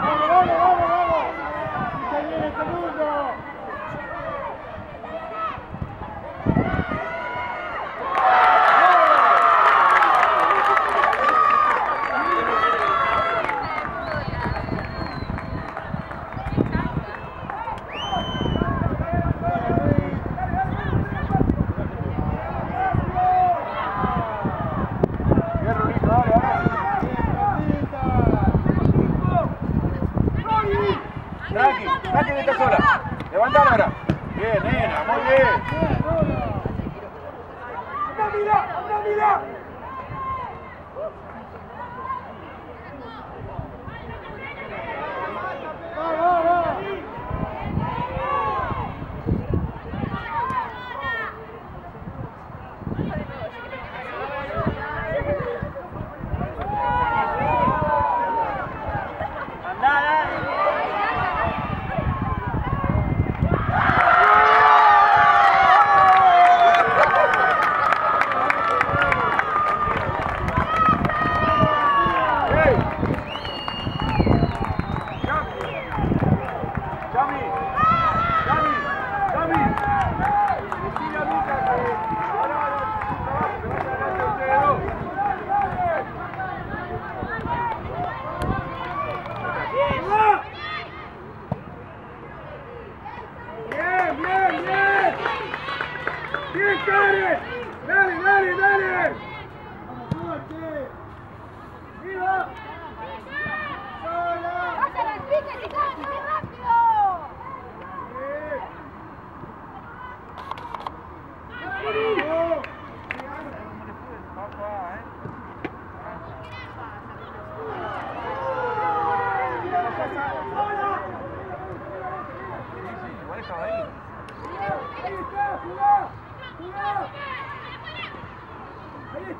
Oh. mira!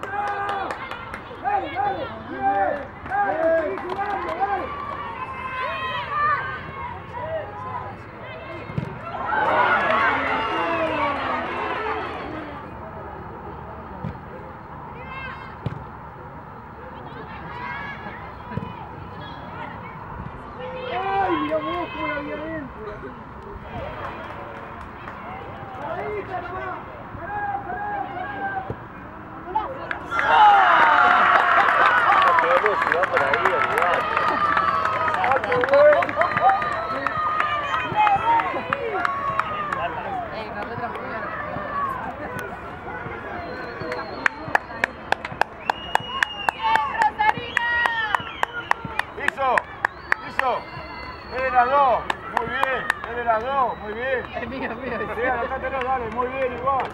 Hey, hey, hey. Es las dos. Muy bien. Es las dos. Muy bien. Es mío, mío. Sí, dale. Muy bien, igual.